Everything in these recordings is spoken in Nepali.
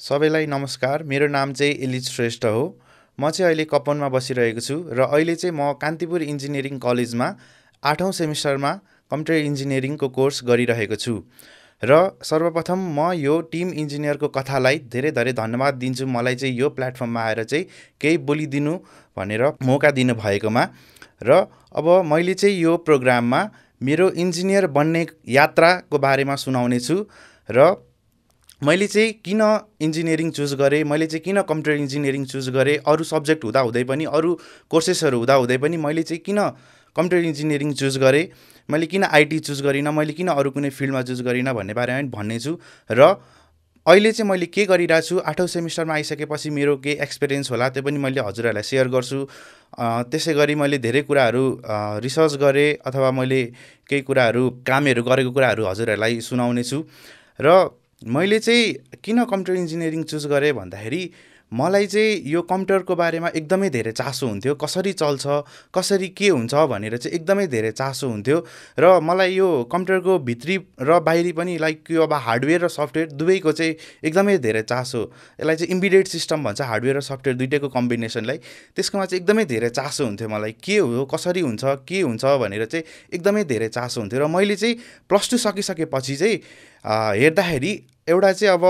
सबैलाई नमस्कार। मेरो नाम चाहिँ एलिज श्रेष्ठ हो। म चाहिँ अहिले कपनमा बसिरहेको छु र अहिले चाहिँ म कान्तिपुर इन्जिनियरिङ कलेजमा आठौँ सेमिस्टरमा कम्प्युटर इन्जिनियरिङको कोर्स गरिरहेको छु। र सर्वप्रथम म यो टिम इन्जिनियरको कथालाई धेरै धेरै धन्यवाद दिन्छु। मलाई चाहिँ यो प्लेटफर्ममा आएर चाहिँ केही बोलिदिनु भनेर मौका दिनुभएकोमा। र अब मैले चाहिँ यो प्रोग्राममा मेरो इन्जिनियर बन्ने यात्राको बारेमा सुनाउने छु र मैले चाहिँ किन इन्जिनियरिङ चुज गरेँ? मैले चाहिँ किन कम्प्युटर इन्जिनियरिङ चुज गरेँ? अरू सब्जेक्ट हुँदाहुँदै पनि अरू कोर्सेसहरू हुँदाहुँदै पनि मैले चाहिँ किन कम्प्युटर इन्जिनियरिङ चुज गरेँ? मैले किन आइटी चुज गरिनँ? मैले किन अरू कुनै फिल्डमा चुज गरिनँ भन्ने बारेमा पनि भन्ने छु र अहिले चाहिँ मैले के गरिरहेको छु? आठौँ सेमिस्टरमा आइसकेपछि मेरो के एक्सपिरियन्स होला त्यो पनि मैले हजुरहरूलाई सेयर गर्छु। त्यसै गरी मैले धेरै कुराहरू रिसर्च गरेँ अथवा मैले केही कुराहरू कामहरू गरेको कुराहरू हजुरहरूलाई सुनाउने छु र मैले चाहिँ किन कम्प्युटर इन्जिनियरिङ चुज गरेँ भन्दाखेरि मलाई चाहिँ यो कम्प्युटरको बारेमा एकदमै धेरै चासो हुन्थ्यो। कसरी चल्छ कसरी के हुन्छ भनेर चाहिँ एकदमै धेरै चासो हुन्थ्यो। र मलाई यो कम्प्युटरको भित्री र बाहिरी पनि लाइक यो अब हार्डवेयर र सफ्टवेयर दुवैको चाहिँ एकदमै धेरै चासो। यसलाई चाहिँ इम्बिडेड सिस्टम भन्छ हार्डवेयर र सफ्टवेयर दुइटैको कम्बिनेसनलाई। त्यसकोमा चाहिँ एकदमै धेरै चासो हुन्थ्यो मलाई। के हो कसरी हुन्छ के हुन्छ भनेर चाहिँ एकदमै धेरै चासो हुन्थ्यो। र मैले चाहिँ प्लस टू सकिसकेपछि चाहिँ हेर्दाखेरि एउटा चाहिँ अब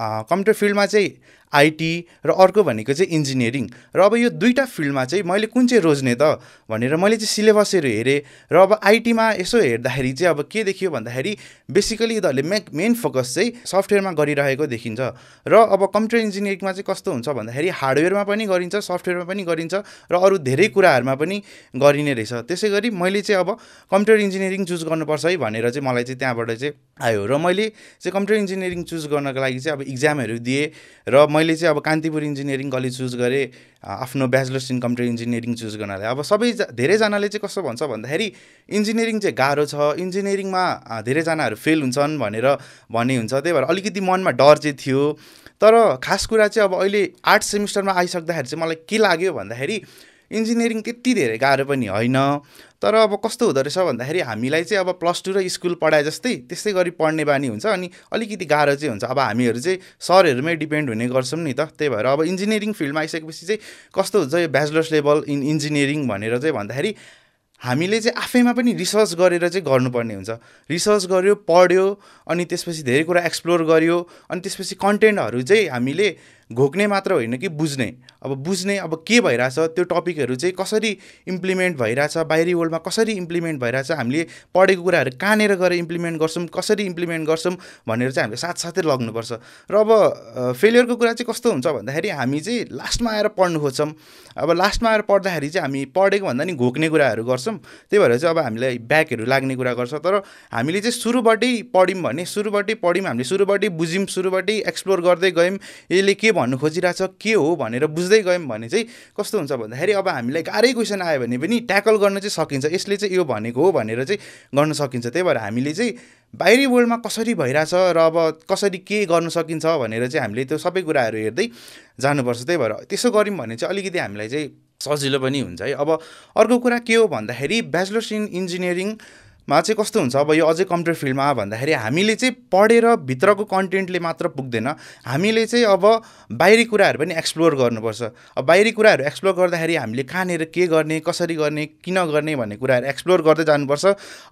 कम्प्युटर फिल्डमा चाहिँ आइटी र अर्को भनेको चाहिँ इन्जिनियरिङ। र अब यो दुईवटा फिल्डमा चाहिँ मैले कुन चाहिँ रोज्ने त भनेर मैले चाहिँ सिलेबसहरू हेरेँ र अब आइटीमा यसो हेर्दाखेरि चाहिँ अब के देखियो भन्दाखेरि बेसिकली यिनीहरूले मे मेन फोकस चाहिँ सफ्टवेयरमा गरिरहेको देखिन्छ। र अब कम्प्युटर इन्जिनियरिङमा चाहिँ कस्तो हुन्छ भन्दाखेरि हार्डवेयरमा पनि गरिन्छ सफ्टवेयरमा पनि गरिन्छ र अरू धेरै कुराहरूमा पनि गरिने रहेछ। त्यसै गरी मैले चाहिँ अब कम्प्युटर इन्जिनियरिङ चुज गर्नुपर्छ है भनेर चाहिँ मलाई चाहिँ त्यहाँबाट चाहिँ आयो। र मैले चाहिँ कम्प्युटर इन्जिनियरिङ चुज गर्नको लागि चाहिँ अब इक्जामहरू दिएँ र मैले चाहिँ अब कान्तिपुर इन्जिनियरिङ कलेज चुज गरेँ आफ्नो bachelors in computer engineering choose गर्नाले। अब सबै धेरैजनाले चाहिँ कस्तो भन्छ भन्दाखेरि इन्जिनियरिङ चाहिँ गाह्रो छ इन्जिनियरिङमा धेरैजनाहरू फेल हुन्छन् भनेर भन्ने हुन्छ। त्यही भएर अलिकति मनमा डर चाहिँ थियो। तर खास कुरा चाहिँ अब अहिले आर्ट सेमिस्टरमा आइसक्दाखेरि चाहिँ मलाई के लाग्यो भन्दाखेरि इन्जिनियरिङ त्यति धेरै गाह्रो पनि होइन। तर अब कस्तो हुँदो रहेछ भन्दाखेरि हामीलाई चाहिँ अब प्लस टू र स्कुल पढाए जस्तै त्यस्तै गरी पढ्ने बानी हुन्छ अनि अलिकति गाह्रो चाहिँ हुन्छ। अब हामीहरू चाहिँ सरहरूमै डिपेन्ड हुने गर्छौँ नि त त्यही भएर अब इन्जिनियरिङ फिल्डमा आइसकेपछि चाहिँ कस्तो हुन्छ यो ब्याचलर्स लेभल इन इन्जिनियरिङ भनेर चाहिँ भन्दाखेरि हामीले चाहिँ आफैमा पनि रिसर्च गरेर चाहिँ गर्नुपर्ने हुन्छ। रिसर्च गऱ्यो पढ्यो अनि त्यसपछि धेरै कुरा एक्सप्लोर गऱ्यो अनि त्यसपछि कन्टेन्टहरू चाहिँ हामीले घोक्ने मात्र होइन कि बुझ्ने। अब बुझ्ने अब के भइरहेछ त्यो टपिकहरू चाहिँ कसरी इम्प्लिमेन्ट भइरहेछ बाहिरी वर्ल्डमा कसरी इम्प्लिमेन्ट भइरहेछ हामीले पढेको कुराहरू कहाँनिर गएर इम्प्लिमेन्ट गर्छौँ कसरी इम्प्लिमेन्ट गर्छौँ भनेर चाहिँ हामीले साथसाथै लग्नुपर्छ। र अब फेलियरको कुरा चाहिँ कस्तो हुन्छ भन्दाखेरि हामी चाहिँ लास्टमा आएर पढ्नु खोज्छौँ। अब लास्टमा आएर पढ्दाखेरि चाहिँ हामी पढेको भन्दा नि घोक्ने कुराहरू गर्छौँ। त्यही भएर चाहिँ अब हामीलाई ब्याकहरू लाग्ने कुरा गर्छ। तर हामीले चाहिँ सुरुबाटै पढ्यौँ भने सुरुबाटै पढ्यौँ हामीले सुरुबाटै बुझ्यौँ सुरुबाटै एक्सप्लोर गर्दै गयौँ। यसले के भन्नु खोजिरहेछ के हो भनेर बुझ्दै गयौँ भने चाहिँ कस्तो हुन्छ भन्दाखेरि अब हामीलाई गाह्रै क्वेसन आयो भने पनि ट्याकल गर्न चाहिँ सकिन्छ यसले चाहिँ यो भनेको हो भनेर चाहिँ गर्न सकिन्छ। त्यही भएर हामीले चाहिँ बाहिरी वर्ल्डमा कसरी भइरहेछ र अब कसरी के गर्न सकिन्छ भनेर चाहिँ हामीले त्यो सबै कुराहरू हेर्दै जानुपर्छ। त्यही भएर त्यसो गऱ्यौँ भने चाहिँ अलिकति हामीलाई चाहिँ सजिलो पनि हुन्छ है। अब अर्को कुरा के हो भन्दाखेरि ब्याचलर्स इन इन्जिनियरिङ मा चाहिँ कस्तो हुन्छ? अब यो अझै कम्प्युटर फिल्डमा भन्दाखेरि हामीले चाहिँ पढेर भित्रको कन्टेन्टले मात्र पुग्दैन। हामीले चाहिँ अब बाहिरी कुराहरू पनि एक्सप्लोर गर्नुपर्छ। अब बाहिरी कुराहरू एक्सप्लोर गर्दाखेरि हामीले कहाँनिर के गर्ने कसरी गर्ने किन गर्ने भन्ने कुराहरू एक्सप्लोर गर्दै जानुपर्छ।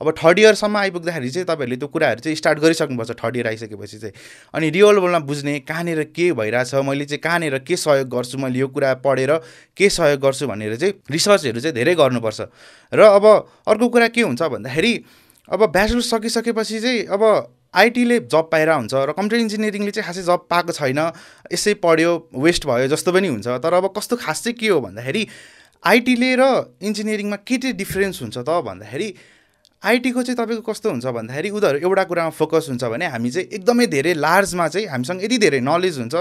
अब थर्ड इयरसम्म आइपुग्दाखेरि चाहिँ तपाईँहरूले त्यो कुराहरू चाहिँ स्टार्ट गरिसक्नुपर्छ थर्ड इयर आइसकेपछि चाहिँ। अनि रियल वर्ल्डमा बुझ्ने कहाँनिर के भइरहेछ मैले चाहिँ कहाँनिर के सहयोग गर्छु मैले यो कुरा पढेर के सहयोग गर्छु भनेर चाहिँ रिसर्चहरू चाहिँ धेरै गर्नुपर्छ। र अब अर्को कुरा के हुन्छ भन्दाखेरि अब ब्याचलर्स सकिसकेपछि चाहिँ अब आइटीले जब पाएर हुन्छ र कम्प्युटर इन्जिनियरिङले चाहिँ खासै जब पाएको छैन यसै पढ्यो वेस्ट भयो जस्तो पनि हुन्छ। तर अब कस्तो खास चाहिँ के हो भन्दाखेरि आइटीले र इन्जिनियरिङमा के चाहिँ डिफ्रेन्स हुन्छ त भन्दाखेरि आइटीको चाहिँ तपाईँको कस्तो हुन्छ भन्दाखेरि उनीहरू एउटा कुरामा फोकस हुन्छ भने हामी चाहिँ एकदमै धेरै लार्जमा चाहिँ हामीसँग यति धेरै नलेज हुन्छ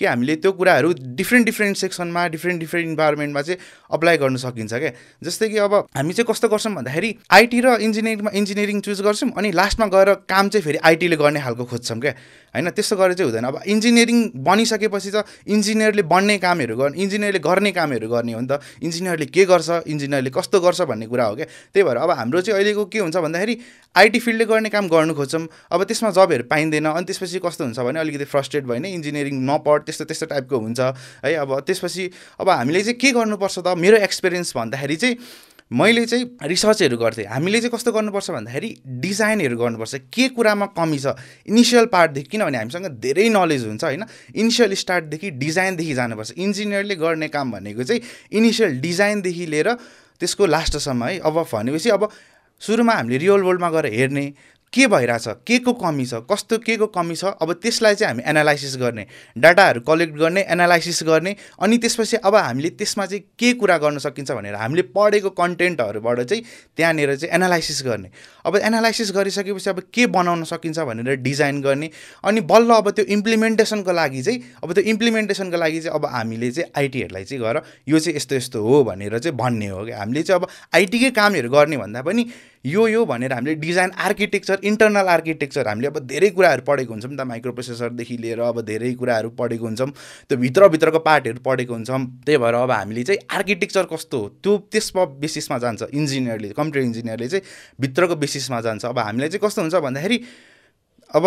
कि हामीले त्यो कुराहरू डिफ्रेन्ट डिफ्रेन्ट सेक्सनमा डिफ्रेन्ट डिफ्रेन्ट इन्भाइरोमेन्टमा चाहिँ अप्लाई गर्न सकिन्छ क्या। जस्तै कि अब हामी चाहिँ कस्तो गर्छौँ भन्दाखेरि आइटी र इन्जिनियरिङमा इन्जिनियरिङ चुज गर्छौँ अनि लास्टमा गएर काम चाहिँ फेरि आइटीले गर्ने खालको खोज्छौँ क्या। होइन त्यस्तो गरेर चाहिँ हुँदैन। अब इन्जिनियरिङ बनिसकेपछि त इन्जिनियरले बन्ने कामहरू गर्ने इन्जिनियरले गर्ने कामहरू गर्ने हो नि त। इन्जिनियरले के गर्छ इन्जिनियरले कस्तो गर्छ भन्ने कुरा हो क्या। त्यही भएर अब हाम्रो चाहिँ अहिलेको के हुन्छ भन्दाखेरि आइटी फिल्डले गर्ने काम गर्नु खोज्छौँ। अब त्यसमा जबहरू पाइँदैन अनि त्यसपछि कस्तो हुन्छ भने अलिकति फ्रस्ट्रेट भयो इन्जिनियरिङ नपढ त्यस्तो त्यस्तो टाइपको हुन्छ है। अब त्यसपछि अब हामीले चाहिँ के गर्नुपर्छ त? मेरो एक्सपिरियन्स भन्दाखेरि चाहिँ मैले चाहिँ रिसर्चहरू गर्थेँ। हामीले चाहिँ कस्तो गर्नुपर्छ भन्दाखेरि डिजाइनहरू गर्नुपर्छ। के कुरामा कमी छ? इनिसियल पार्टदेखि किनभने हामीसँग धेरै नलेज हुन्छ होइन। इनिसियल स्टार्टदेखि डिजाइनदेखि जानुपर्छ। इन्जिनियरले गर्ने काम भनेको चाहिँ इनिसियल डिजाइनदेखि लिएर त्यसको लास्टसम्म है। अब भनेपछि अब सुरुमा हामीले रियल वर्ल्डमा गएर हेर्ने के भइरहेछ? के को कमी छ? कस्तो के को कमी छ? अब त्यसलाई चाहिँ हामी एनालाइसिस गर्ने डाटाहरू कलेक्ट गर्ने एनालाइसिस गर्ने अनि त्यसपछि अब हामीले त्यसमा चाहिँ के कुरा गर्न सकिन्छ भनेर हामीले पढेको कन्टेन्टहरूबाट चाहिँ त्यहाँनिर चाहिँ एनालाइसिस गर्ने। अब एनालाइसिस गरिसकेपछि अब के बनाउन सकिन्छ भनेर डिजाइन गर्ने अनि बल्ल अब त्यो इम्प्लिमेन्टेसनको लागि चाहिँ अब त्यो इम्प्लिमेन्टेसनको लागि चाहिँ अब हामीले चाहिँ आइटीहरूलाई चाहिँ गएर यो चाहिँ यस्तो यस्तो हो भनेर चाहिँ भन्ने हो कि हामीले चाहिँ अब आइटीकै कामहरू गर्ने भन्दा पनि यो यो भनेर हामीले डिजाइन आर्किटेक्चर इन्टरनल आर्किटेक्चर हामीले अब धेरै कुराहरू पढेको हुन्छौँ त माइक्रो प्रोसेसरदेखि लिएर अब धेरै कुराहरू पढेको हुन्छौँ त्यो भित्रभित्रको पार्टहरू पढेको हुन्छौँ त्यही भएर अब हामीले चाहिँ आर्किटेक्चर कस्तो हो त्यो त्यसमा बेसिसमा जान्छ इन्जिनियरले कम्प्युटर इन्जिनियरले चाहिँ भित्रको बेसिसमा जान्छ। अब हामीलाई चाहिँ कस्तो हुन्छ भन्दाखेरि अब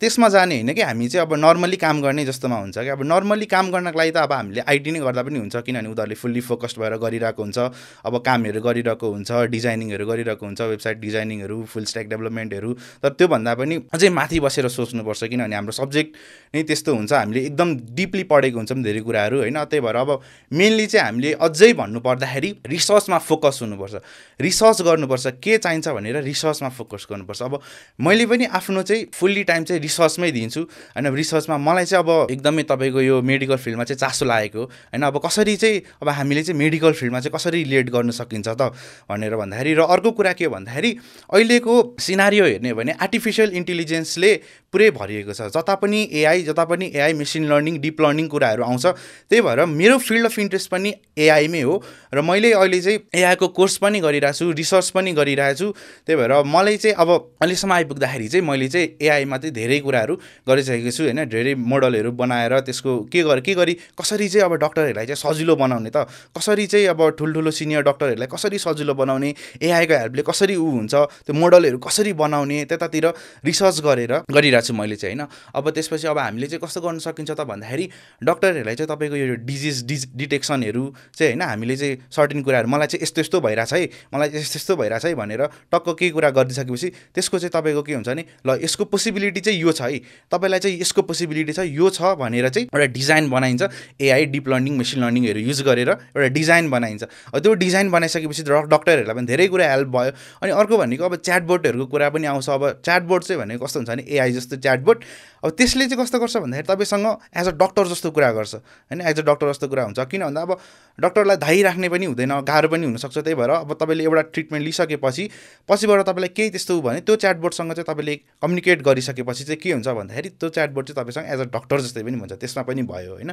त्यसमा जाने होइन कि हामी चाहिँ अब नर्मली काम गर्ने जस्तोमा हुन्छ कि। अब नर्मली काम गर्नको लागि त अब हामीले आइटी नै गर्दा पनि हुन्छ किनभने उनीहरूले फुल्ली फोकस्ड भएर गरिरहेको हुन्छ। अब कामहरू गरिरहेको हुन्छ डिजाइनिङहरू गरिरहेको हुन्छ वेबसाइट डिजाइनिङहरू फुल स्ट्याक डेभलपमेन्टहरू तर त्योभन्दा पनि अझै माथि बसेर सोच्नुपर्छ किनभने हाम्रो सब्जेक्ट नै त्यस्तो हुन्छ। हामीले एकदम डिपली पढेको हुन्छौँ धेरै कुराहरू होइन। त्यही भएर अब मेनली चाहिँ हामीले अझै भन्नुपर्दाखेरि रिसर्चमा फोकस हुनुपर्छ। रिसर्च गर्नुपर्छ। के चाहिन्छ भनेर रिसर्चमा फोकस गर्नुपर्छ। अब मैले पनि आफ्नो चाहिँ फुल्ली टाइम चाहिँ रिसर्चमै दिन्छु। होइन रिसर्चमा मलाई चाहिँ अब एकदमै तपाईँको यो मेडिकल फिल्डमा चाहिँ चासो लागेको होइन अब कसरी चाहिँ अब हामीले चाहिँ मेडिकल फिल्डमा चाहिँ कसरी रिलेट गर्न सकिन्छ त भनेर भन्दाखेरि र अर्को कुरा के हो भन्दाखेरि अहिलेको सिनारियो हेर्ने हो भने आर्टिफिसियल इन्टेलिजेन्सले पुरै भरिएको छ। जता पनि एआई जता पनि AI machine learning deep learning कुराहरू आउँछ त्यही भएर मेरो फिल्ड अफ इन्ट्रेस्ट पनि एआईमै हो र मैले अहिले चाहिँ एआईको कोर्स पनि गरिरहेको छु रिसर्च पनि गरिरहेको छु त्यही भएर मलाई चाहिँ अब अहिलेसम्म आइपुग्दाखेरि चाहिँ मैले चाहिँ एआईमा चाहिँ धेरै कुराहरू गरिसकेको छु होइन? धेरै मोडलहरू बनाएर त्यसको के गर के गरी कसरी चाहिँ अब डक्टरहरूलाई चाहिँ सजिलो बनाउने त? कसरी चाहिँ अब ठुल्ठुलो सिनियर डक्टरहरूलाई कसरी सजिलो बनाउने? एआईको हेल्पले कसरी ऊ हुन्छ? त्यो मोडलहरू कसरी बनाउने? त्यतातिर रिसर्च गरेर गरिरहेको छु मैले चाहिँ होइन? अब त्यसपछि अब हामीले चाहिँ कस्तो गर्न सकिन्छ त भन्दाखेरि डक्टरहरूलाई चाहिँ तपाईँको यो डिजिज डिज डिटेक्सनहरू चाहिँ होइन? हामीले चाहिँ सर्टेन कुराहरू मलाई चाहिँ यस्तो यस्तो भइरहेछ है मलाई यस्तो यस्तो भइरहेछ है भनेर टक्क केही कुरा गरिदिइसकेपछि त्यसको चाहिँ तपाईँको के हुन्छ भने ल यसको पोसिबिलिटी चाहिँ यो छ है। तपाईँलाई चाहिँ यसको पोसिबिलिटी छ यो छ भनेर चाहिँ एउटा डिजाइन बनाइन्छ। एआई डिप लर्निङ मेसिन लर्निङहरू युज गरेर एउटा डिजाइन बनाइन्छ। त्यो डिजाइन बनाइसकेपछि डक्टरहरूलाई पनि धेरै कुरा हेल्प भयो। अनि अर्को भनेको अब च्याटबोर्डहरूको कुरा पनि आउँछ। अब च्याटबोर्ड चाहिँ भनेको कस्तो हुन्छ भने एआई जस्तो च्याटबोर्ड अब त्यसले चाहिँ कस्तो गर्छ भन्दाखेरि तपाईँसँग एज अ डक्टर जस्तो कुरा गर्छ। होइन एज अ डक्टर जस्तो कुरा हुन्छ। किन भन्दा अब डक्टरलाई धाइ राख्ने पनि हुँदैन गाह्रो पनि हुनसक्छ। त्यही भएर अब तपाईँले एउटा ट्रिटमेन्ट लिइसकेपछि पछिबाट तपाईँलाई केही त्यस्तो भने त्यो च्याटबोर्डसँग चाहिँ तपाईँले कम्युनिकेट गरिसकेपछि चाहिँ के हुन्छ भन्दाखेरि त्यो च्याटबोर्ड चाहिँ तपाईँसँग एज अ डक्टर जस्तै पनि हुन्छ त्यसमा पनि भयो होइन?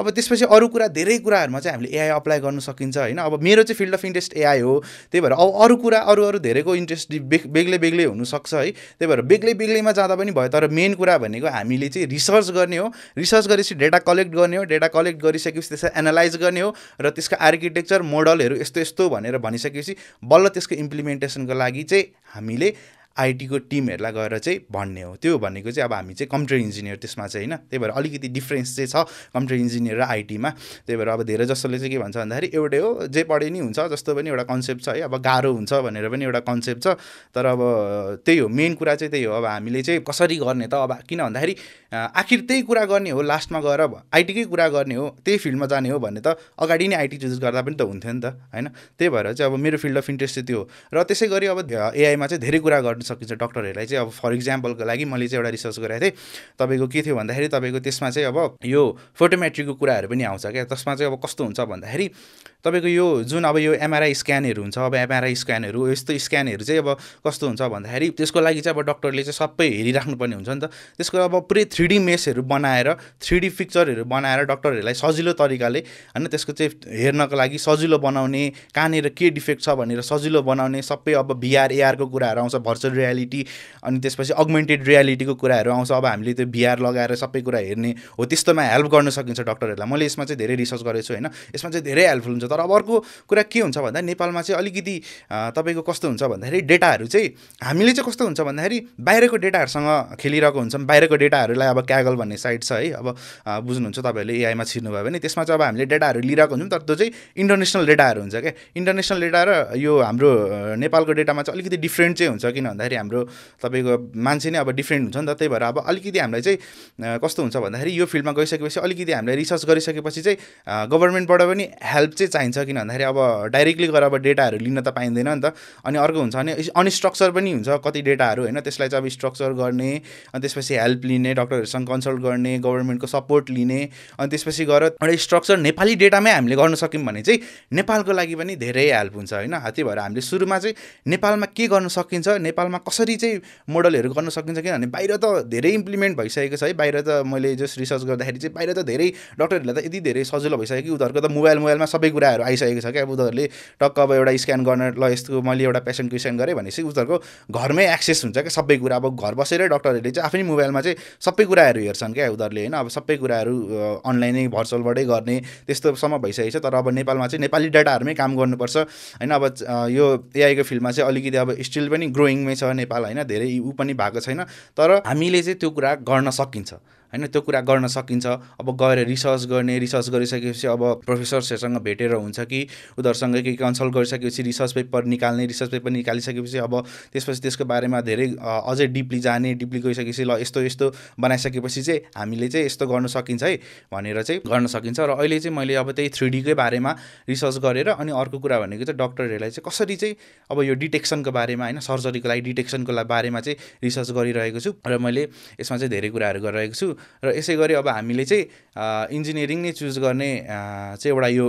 अब त्यसपछि अरू कुरा धेरै कुराहरूमा चाहिँ हामीले एआई अप्लाई गर्न सकिन्छ होइन? अब मेरो चाहिँ फिल्ड अफ इन्ट्रेस्ट एआई हो त्यही भएर अब अरू कुरा अरू अरू धेरैको इन्ट्रेस्ट बेग्लै बेग्लै हुनसक्छ है? त्यही भएर बेग्लै बेग्लैमा जाँदा पनि भयो तर मेन कुरा भनेको हामीले चाहिँ रिसर्च गर्ने हो रिसर्च गरेपछि डेटा कलेक्ट गर्ने हो डेटा कलेक्ट गरिसकेपछि त्यसलाई एनालाइज गर्ने हो र त्यसको आर्किटेक्चर मोडलहरू यस्तो यस्तो भनेर भनिसकेपछि बल्ल त्यसको इम्प्लिमेन्टेसनको लागि चाहिँ हामीले आइटीको टिमहरूलाई गएर चाहिँ भन्ने हो। त्यो भनेको चाहिँ अब हामी चाहिँ कम्प्युटर इन्जिनियर त्यसमा चाहिँ होइन। त्यही भएर अलिकति डिफ्रेन्स चाहिँ छ कम्प्युटर इन्जिनियर र आइटीमा। त्यही भएर अब धेरै जसोले चाहिँ के भन्छ भन्दाखेरि एउटै हो जे पढे नि हुन्छ जस्तो पनि एउटा कन्सेप्ट छ है। अब गाह्रो हुन्छ भनेर पनि एउटा कन्सेप्ट छ। तर अब त्यही हो मेन कुरा चाहिँ त्यही हो। अब हामीले चाहिँ कसरी गर्ने त? अब किन भन्दाखेरि आखिर त्यही कुरा गर्ने हो लास्टमा गएर आइटीकै कुरा गर्ने हो त्यही फिल्डमा जाने हो भने त अगाडि नै आइटी चुज गर्दा पनि त हुन्थ्यो नि त होइन? त्यही भएर चाहिँ अब मेरो फिल्ड अफ इन्ट्रेस्ट चाहिँ त्यो र त्यसै गरी अब एआईमा चाहिँ धेरै कुरा गर्नु सकिन्छ डक्टरहरूलाई चाहिँ। अब फर इक्जाम्पलको लागि मैले चाहिँ एउटा रिसर्च गरेको थिएँ। तपाईँको के थियो भन्दाखेरि तपाईँको त्यसमा चाहिँ अब यो फोटोमेट्रीको कुराहरू पनि आउँछ क्या। त्यसमा चाहिँ अब कस्तो हुन्छ भन्दाखेरि तपाईँको यो जुन अब यो एमआरआई स्क्यानहरू हुन्छ अब एमआरआई स्क्यानहरू यस्तो स्क्यानहरू चाहिँ अब कस्तो हुन्छ भन्दाखेरि त्यसको लागि चाहिँ अब डक्टरले चाहिँ सबै हेरिराख्नुपर्ने हुन्छ नि त। त्यसको अब पुरै थ्री डी मेसहरू बनाएर थ्री डी पिक्चरहरू बनाएर डक्टरहरूलाई सजिलो तरिकाले होइन त्यसको चाहिँ हेर्नको लागि सजिलो बनाउने कहाँनिर के डिफेक्ट छ भनेर सजिलो बनाउने सबै अब भिआर एआरको कुराहरू आउँछ भर्चुअल रियालिटी अनि त्यसपछि अगमेन्टेड रियालिटीको कुराहरू आउँछ। अब हामीले त्यो भिआर लगाएर सबै कुरा हेर्ने हो त्यस्तोमा हेल्प गर्न सकिन्छ डक्टरहरूलाई मैले यसमा चाहिँ धेरै रिसर्च गरेको छु होइन? यसमा चाहिँ धेरै हेल्पफुल हुन्छ। तर अब अर्को कुरा के हुन्छ भन्दा नेपालमा चाहिँ अलिकति तपाईँको कस्तो हुन्छ भन्दाखेरि डेटाहरू चाहिँ हामीले चाहिँ कस्तो हुन्छ भन्दाखेरि बाहिरको डेटाहरूसँग खेलिरहेको हुन्छौँ। बाहिरको डेटाहरूलाई अब क्यागल भन्ने साइट छ है? अब बुझ्नुहुन्छ तपाईँहरूले एआईमा छिर्नुभयो भने। त्यसमा चाहिँ अब हामीले डेटाहरू लिइरहेको हुन्छौँ। तर त्यो चाहिँ इन्टरनेसनल डेटाहरू हुन्छ क्या। इन्टरनेसनल डेटा र यो हाम्रो नेपालको डेटामा चाहिँ अलिकति डिफ्रेन्ट चाहिँ हुन्छ। किन भन्दाखेरि हाम्रो तपाईँको मान्छे नै अब डिफ्रेन्ट हुन्छ नि त त्यही भएर अब अलिकति हामीलाई चाहिँ कस्तो हुन्छ भन्दाखेरि यो फिल्डमा गइसकेपछि अलिकति हामीलाई रिसर्च गरिसकेपछि चाहिँ गभर्मेन्टबाट पनि हेल्प चाहिँ चाहिन्छ किन भन्दाखेरि अब डाइरेक्टली गएर अब डेटाहरू लिन त पाइँदैन नि त। अनि अर्को हुन्छ भने अनस्ट्रक्चर पनि हुन्छ कति डेटाहरू होइन त्यसलाई चाहिँ अब स्ट्रक्चर गर्ने अनि त्यसपछि हेल्प लिने डक्टरहरूसँग कन्सल्ट गर्ने गभर्मेन्टको सपोर्ट लिने अनि त्यसपछि गएर एउटा स्ट्रक्चर नेपाली डेटामै हामीले गर्न सक्यौँ भने चाहिँ नेपालको लागि पनि धेरै हेल्प हुन्छ होइन। त्यही भएर हामीले सुरुमा चाहिँ नेपालमा के गर्न सकिन्छ नेपालमा कसरी चाहिँ मोडलहरू गर्न सकिन्छ किनभने बाहिर त धेरै इम्प्लिमेन्ट भइसकेको छ है। बाहिर त मैले जस रिसर्च गर्दाखेरि चाहिँ बाहिर त धेरै डक्टरहरूलाई त यति धेरै सजिलो भइसक्यो कि उनीहरूको त मोबाइल मोबाइलमा सबै कुराहरू आइसकेको छ क्या। अब उनीहरूले टक्क अब एउटा स्क्यान गर्न ल यस्तो मैले एउटा पेसेन्टको स्क्यान गरेँ भनेपछि उनीहरूको घरमै एक्सेस हुन्छ क्या सबै कुरा। अब घर बसेरै डक्टरहरूले चाहिँ आफ्नै मोबाइलमा चाहिँ सबै कुराहरू हेर्छन् क्या उनीहरूले होइन। अब सबै कुराहरू अनलाइनै भर्चुअलबाटै गर्ने त्यस्तोसम्म भइसकेको छ। तर अब नेपालमा चाहिँ नेपाली डाटाहरूमै काम गर्नुपर्छ। होइन अब यो एआईको फिल्डमा चाहिँ अलिकति अब स्टिल पनि ग्रोइङमै छ। नेपाल होइन धेरै ऊ पनि भएको छैन तर हामीले चाहिँ त्यो कुरा गर्न सकिन्छ। होइन त्यो कुरा गर्न सकिन्छ। अब गएर रिसर्च गर्ने रिसर्च गरिसकेपछि अब प्रोफेसर्सहरूसँग भेटेर हुन्छ कि उनीहरूसँग केही कन्सल्ट गरिसकेपछि रिसर्च पेपर निकाल्ने रिसर्च पेपर निकालिसकेपछि अब त्यसपछि त्यसको बारेमा धेरै अझै डिपली जाने डिपली गइसकेपछि ल यस्तो यस्तो बनाइसकेपछि चाहिँ हामीले चाहिँ यस्तो गर्न सकिन्छ है भनेर चाहिँ गर्न सकिन्छ। र अहिले चाहिँ मैले अब त्यही थ्री डीकै बारेमा रिसर्च गरेर अनि अर्को कुरा भनेको चाहिँ डक्टरहरूलाई चाहिँ कसरी चाहिँ अब यो डिटेक्सनको बारेमा होइन सर्जरीको लागि डिटेक्सनको बारेमा चाहिँ रिसर्च गरिरहेको छु। र मैले यसमा चाहिँ धेरै कुराहरू गरिरहेको छु। र यसै गरी अब हामीले चाहिँ इन्जिनियरिङ नै चुज गर्ने चाहिँ एउटा यो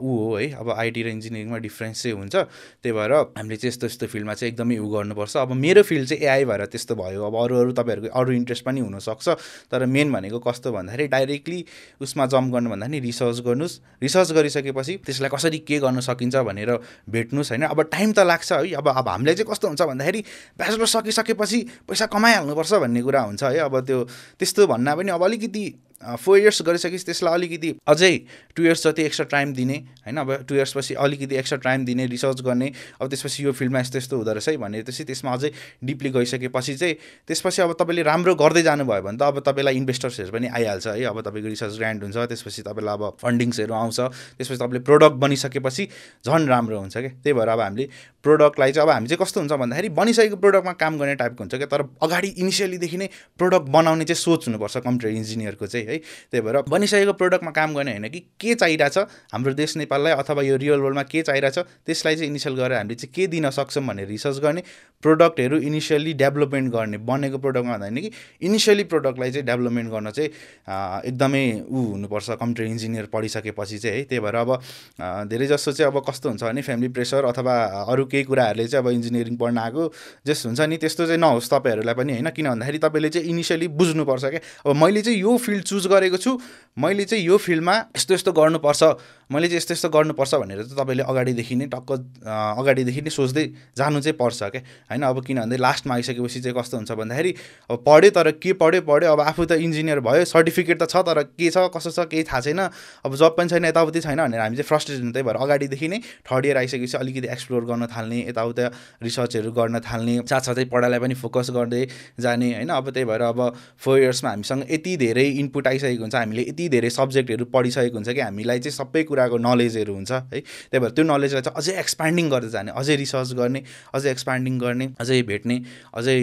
ऊ हो है। अब आइटी र इन्जिनियरिङमा डिफ्रेन्स चाहिँ हुन्छ। त्यही भएर हामीले चाहिँ यस्तो यस्तो फिल्डमा चाहिँ एकदमै उ गर्नुपर्छ। अब मेरो फिल्ड चाहिँ एआई भएर त्यस्तो भयो। अब अरू अरू तपाईँहरूको अरू इन्ट्रेस्ट पनि हुनसक्छ। तर मेन भनेको कस्तो भन्दाखेरि डाइरेक्टली उसमा जम्प गर्नु भन्दा नि रिसर्च गर्नुहोस्। रिसर्च गरिसकेपछि त्यसलाई कसरी के गर्न सकिन्छ भनेर भेट्नुहोस् होइन? अब टाइम त लाग्छ है। अब अब हामीलाई चाहिँ कस्तो हुन्छ भन्दाखेरि ब्याचलर सकिसकेपछि पैसा कमाइहाल्नुपर्छ भन्ने कुरा हुन्छ है। अब त्यो त्यस्तो भन्न पनि अब अलिकति फोर इयर्स गरिसकेपछि त्यसलाई अलिकति अझै टु इयर्स जति एक्स्ट्रा टाइम दिने होइन? अब टु इयर्सपछि अलिकति एक्स्ट्रा टाइम दिने रिसर्च गर्ने अब त्यसपछि यो फिल्डमा यस्तो यस्तो हुँदो रहेछ है भने त्यसपछि त्यसमा अझै डिपली गइसकेपछि चाहिँ त्यसपछि अब तपाईँले राम्रो गर्दै जानुभयो भने त अब तपाईँलाई इन्भेस्टर्सहरू पनि आइहाल्छ है। अब तपाईँको रिसर्च ग्रान्ड हुन्छ त्यसपछि तपाईँलाई अब फन्डिङ्सहरू आउँछ त्यसपछि तपाईँले प्रोडक्ट बनिसकेपछि झन् राम्रो हुन्छ क्या। त्यही भएर अब हामीले प्रोडक्टलाई चाहिँ अब हामी चाहिँ कस्तो हुन्छ भन्दाखेरि बनिसकेको प्रोडक्टमा काम गर्ने टाइपको हुन्छ क्या तर अगाडि इनिसियलीदेखि नै प्रोडक्ट बनाउने चाहिँ सोच हुनुपर्छ कम्प्युटर इन्जिनियरको चाहिँ त्यही भएर बनिसकेको प्रोडक्टमा काम गर्ने होइन कि के चाहिरहेछ हाम्रो देश नेपाललाई अथवा यो रियल वर्ल्डमा के चाहिरहेछ त्यसलाई चाहिँ इनिसियल गरेर हामीले चाहिँ के दिन सक्छौँ भनेर रिसर्च गर्ने प्रोडक्टहरू इनिसियली डेभलपमेन्ट गर्ने बनेको प्रोडक्टमा भन्दा कि इनिसियली प्रोडक्टलाई चाहिँ डेभलपमेन्ट गर्न चाहिँ एकदमै ऊ हुनुपर्छ कम्प्युटर इन्जिनियर पढिसकेपछि चाहिँ है। त्यही भएर अब धेरै जस्तो चाहिँ अब कस्तो हुन्छ भने फ्यामिली प्रेसर अथवा अरू केही कुराहरूले चाहिँ अब इन्जिनियरिङ पढ्न आएको जस हुन्छ नि त्यस्तो चाहिँ नहोस् तपाईँहरूलाई पनि होइन। किन भन्दाखेरि तपाईँले चाहिँ इनिसियली बुझ्नुपर्छ क्या। अब मैले चाहिँ यो फिल्ड चुज गरेको छु मैले चाहिँ यो फिल्डमा यस्तो यस्तो गर्नुपर्छ। मैले चाहिँ यस्तो यस्तो गर्नुपर्छ भनेर चाहिँ तपाईँले अगाडिदेखि नै टक्क अगाडिदेखि नै सोच्दै जानु चाहिँ पर्छ क्या। होइन अब किन भन्दै लास्टमा आइसकेपछि चाहिँ कस्तो हुन्छ भन्दाखेरि अब पढ्यो तर के पढ्यो पढ्यो अब आफू त इन्जिनियर भयो सर्टिफिकेट त छ तर के छ कसो छ केही थाहा छैन अब जब पनि छैन यताउति छैन भनेर हामी चाहिँ फ्रस्ट्रेसन त्यही भएर अगाडिदेखि नै थर्ड इयर आइसकेपछि अलिकति एक्सप्लोर गर्न थाल्ने यताउता रिसर्चहरू गर्न थाल्ने साथसाथै पढाइलाई पनि फोकस गर्दै जाने होइन अब त्यही भएर अब फोर इयर्समा हामीसँग यति धेरै इनपुट आइसकेको हुन्छ हामीले यति धेरै सब्जेक्टहरू पढिसकेको हुन्छ कि हामीलाई चाहिँ सबै कुराको नलेजहरू हुन्छ है। त्यही भएर त्यो नलेजलाई चाहिँ अझै एक्सपान्डिङ गर्दै जाने अझै रिसर्च गर्ने अझै एक्सपान्डिङ गर्ने अझै भेट्ने अझै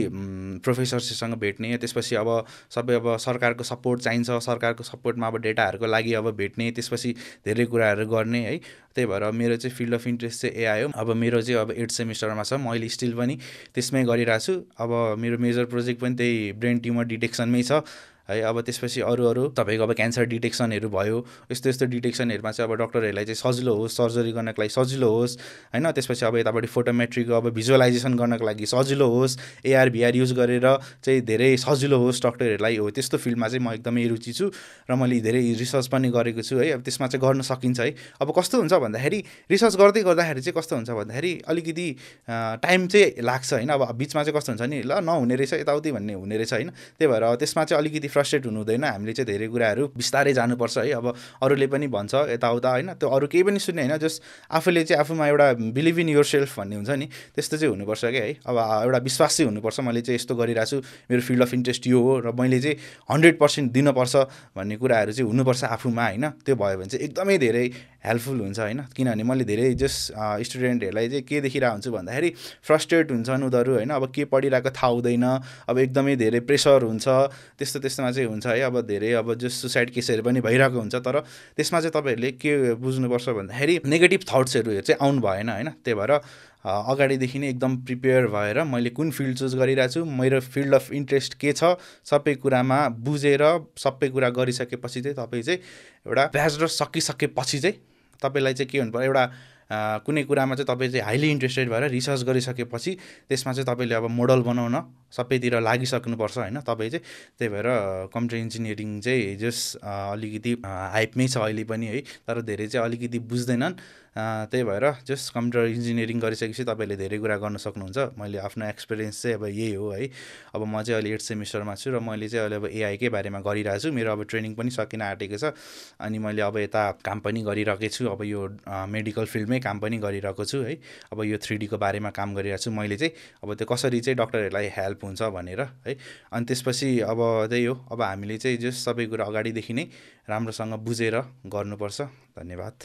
प्रोफेसर्ससँग भेट्ने त्यसपछि अब सबै अब सरकारको सपोर्ट चाहिन्छ सरकारको सपोर्टमा अब डेटाहरूको लागि अब भेट्ने त्यसपछि धेरै कुराहरू गर्ने है। त्यही भएर मेरो चाहिँ फिल्ड अफ इन्ट्रेस्ट चाहिँ एआई हो। अब मेरो चाहिँ अब एट सेमिस्टरमा छ म अहिले स्टिल पनि त्यसमै गरिरहेको छु अब मेरो मेजर प्रोजेक्ट पनि त्यही ब्रेन ट्युमर डिटेक्सनमै छ। है अब त्यसपछि अरू अरू तपाईँको अब क्यान्सर डिटेक्सनहरू भयो यस्तो यस्तो डिटेक्सनहरूमा चाहिँ अब डक्टरहरूलाई चाहिँ सजिलो होस् सर्जरी गर्नको लागि सजिलो होस् होइन? त्यसपछि अब यतापट्टि फोटोमेट्रीको अब भिजुअलाइजेसन गर्नको लागि सजिलो होस् एआर भिआर युज गरेर चाहिँ धेरै सजिलो होस् डक्टरहरूलाई हो त्यस्तो फिल्डमा चाहिँ म एकदमै रुचि छु र मैले धेरै रिसर्च पनि गरेको छु है? अब त्यसमा चाहिँ गर्न सकिन्छ है? अब कस्तो हुन्छ भन्दाखेरि रिसर्च गर्दै गर्दाखेरि चाहिँ कस्तो हुन्छ भन्दाखेरि अलिकति टाइम चाहिँ लाग्छ होइन? अब बिचमा चाहिँ कस्तो हुन्छ नि ल नहुने रहेछ यताउति भन्ने हुने रहेछ होइन? त्यही भएर त्यसमा चाहिँ अलिकति फ्रस्ट्रेट हुनु हुँदैन हामीले चाहिँ धेरै कुराहरू बिस्तारै जानुपर्छ है। अब अरूले पनि भन्छ यताउता होइन। त्यो अरू केही पनि सुन्ने होइन। जस्ट आफूले चाहिँ आफूमा एउटा बिलिभ इन यर सेल्फ भन्ने हुन्छ नि। त्यस्तो चाहिँ हुनुपर्छ क्या है। अब एउटा विश्वास चाहिँ हुनुपर्छ। मैले चाहिँ यस्तो गरिरहेको छु मेरो फिल्ड अफ इन्ट्रेस्ट यो हो। र मैले चाहिँ हन्ड्रेड पर्सेन्ट दिनुपर्छ भन्ने कुराहरू चाहिँ हुनुपर्छ आफूमा होइन। त्यो भयो भने चाहिँ एकदमै धेरै हेल्पफुल हुन्छ होइन? किनभने मैले धेरै जस स्टुडेन्टहरूलाई चाहिँ के देखिरहेको हुन्छु भन्दाखेरि फ्रस्ट्रेट हुन्छन् उनीहरू होइन? अब के पढिरहेको थाहा हुँदैन अब एकदमै धेरै प्रेसर हुन्छ त्यस्तो त्यस्तोमा चाहिँ हुन्छ है? अब धेरै अब जस सुसाइड केसहरू पनि भइरहेको हुन्छ तर त्यसमा चाहिँ तपाईँहरूले के बुझ्नुपर्छ भन्दाखेरि नेगेटिभ थट्सहरू चाहिँ आउनु भएन होइन? त्यही भएर अगाडिदेखि नै एकदम प्रिपेयर भएर मैले कुन फिल्ड चुज गरिरहेको छु मेरो फिल्ड अफ इन्ट्रेस्ट के छ सबै कुरामा बुझेर सबै कुरा गरिसकेपछि चाहिँ तपाईँ चाहिँ एउटा ब्याचलर सकिसकेपछि चाहिँ तपाईँलाई चाहिँ के हुनु पऱ्यो एउटा कुनै कुरामा चाहिँ तपाईँ चाहिँ हाइली इन्ट्रेस्टेड भएर रिसर्च गरिसकेपछि त्यसमा चाहिँ तपाईँले अब मोडल बनाउन सबैतिर लागिसक्नुपर्छ होइन? तपाईँ चाहिँ त्यही भएर कम्प्युटर इन्जिनियरिङ चाहिँ जस अलिकति हाइपमै छ अहिले पनि है? तर धेरै चाहिँ अलिकति बुझ्दैनन्। त्यही भएर जस कम्प्युटर इन्जिनियरिङ गरिसकेपछि तपाईँले धेरै कुरा गर्न सक्नुहुन्छ। मैले आफ्नो एक्सपिरियन्स चाहिँ अब यही हो है? अब म चाहिँ अहिले एट सेमिस्टरमा छु र मैले चाहिँ अहिले अब एआईकै बारेमा गरिरहेको छु। मेरो अब ट्रेनिङ पनि सकिन आँटेको छ। अनि मैले अब यता काम पनि गरिरहेकै छु। अब यो मेडिकल फिल्डमै काम पनि गरिरहेको छु है? अब यो थ्री डीको बारेमा काम गरिरहेको छु। मैले चाहिँ अब त्यो कसरी चाहिँ डक्टरहरूलाई हेल्प हुन्छ भनेर है। अनि त्यसपछि अब त्यही हो अब हामीले चाहिँ जस सबै कुरा अगाडिदेखि नै राम्रोसँग बुझेर गर्नुपर्छ। धन्यवाद।